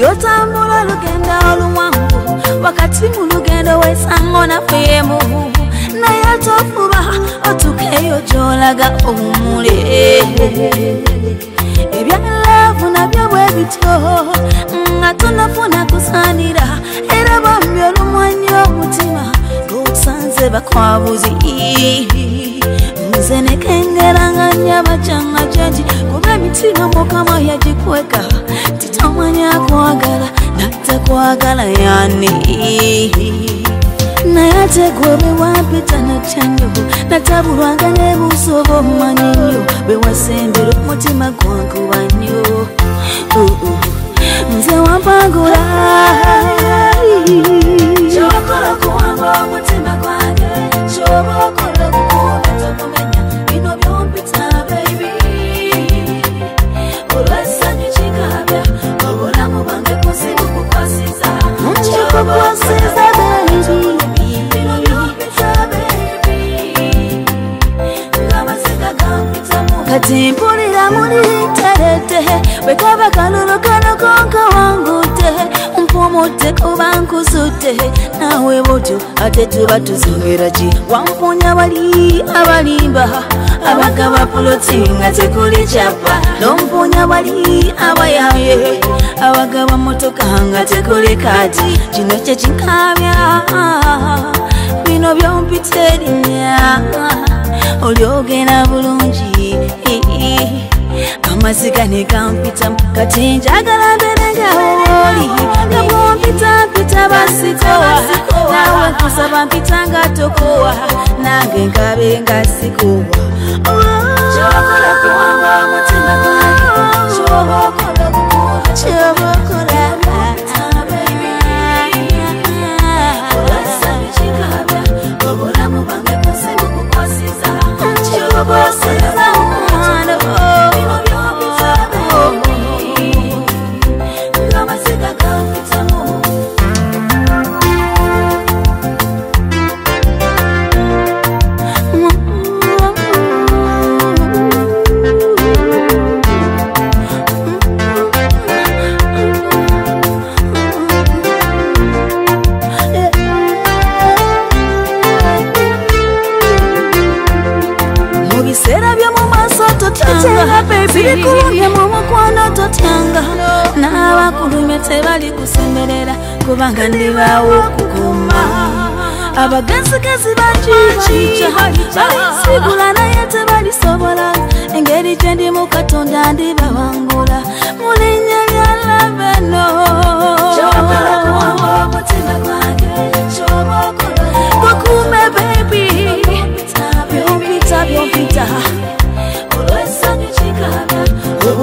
byotambula olugendo oluwangu wakati mu lugendo wesango naffe ye muvubu naye atofuba otukeeyo gyolaga omule ebyalaavu nabyo bwe bityo nga tonafuna kusaanira era bambi olumwanya omutima lwousanze bakwabuzi nzeneke tomanya bacanga jaji kuba emitima mukama yagikwegala titomanya kwagala natakwagala yani naye ate gwe bwewampita nacyanyobo natabulwaganye busoba omumanyiyo bwewasembera omutima gwankubanyi simpulira muli terete bwekaba kalulu kano konka wangute mpumute oba nkusute nawe butyo ate tuba tuzongera ki wampunya bali abalimba abagaba puloti nga tekuli kyapa nompunya bali abayaye abagaba motoka nga tekuli kati kino kyekinkamya bino byompitelinya olyogera bulungi masikane kampita kati njagala mberenga woli kabwompitampita basikowa nawe nkusaba mpita nga tokowa nange nkabe nga sikowa Você sabe tyanga bebirikulumya mumukwano totyanga n'abakulumya tebali kusemerera kubanga ndibawo okukuma abagazigazi bakiikiica balisigula naye tebalisobola engeri gye ndimu katonda ndibawangu